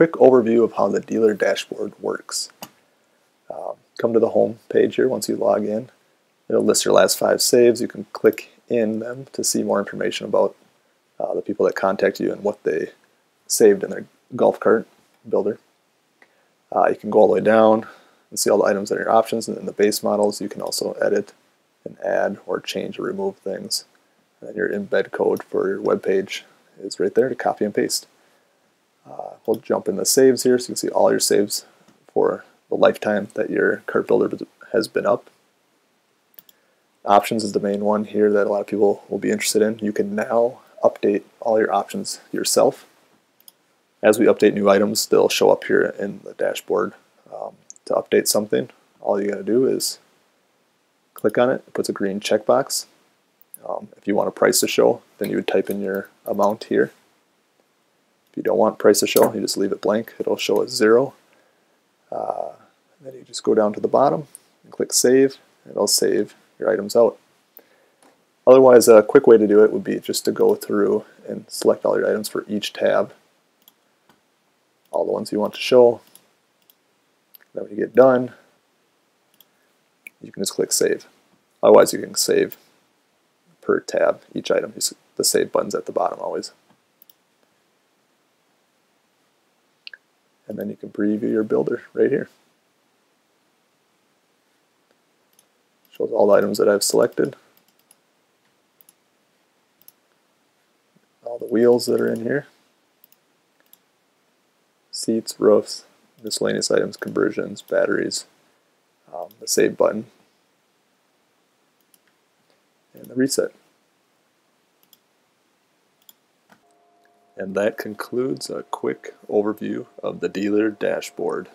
quick overview of how the dealer dashboard works. Um, come to the home page here once you log in. It'll list your last five saves. You can click in them to see more information about uh, the people that contact you and what they saved in their golf cart builder. Uh, you can go all the way down and see all the items that are your options and in the base models you can also edit and add or change or remove things. And then your embed code for your web page is right there to copy and paste. Uh, we'll jump in the saves here so you can see all your saves for the lifetime that your cart builder has been up. Options is the main one here that a lot of people will be interested in. You can now update all your options yourself. As we update new items, they'll show up here in the dashboard. Um, to update something, all you got to do is click on it. It puts a green checkbox. Um, if you want a price to show, then you would type in your amount here. If you don't want price to show, you just leave it blank. It'll show as zero. Uh, then you just go down to the bottom and click save. It'll save your items out. Otherwise, a quick way to do it would be just to go through and select all your items for each tab. All the ones you want to show. Then when you get done, you can just click save. Otherwise, you can save per tab each item. The save button's at the bottom always. And then you can preview your builder right here. Shows all the items that I've selected. All the wheels that are in here. Seats, roofs, miscellaneous items, conversions, batteries, um, the save button, and the reset. And that concludes a quick overview of the dealer dashboard.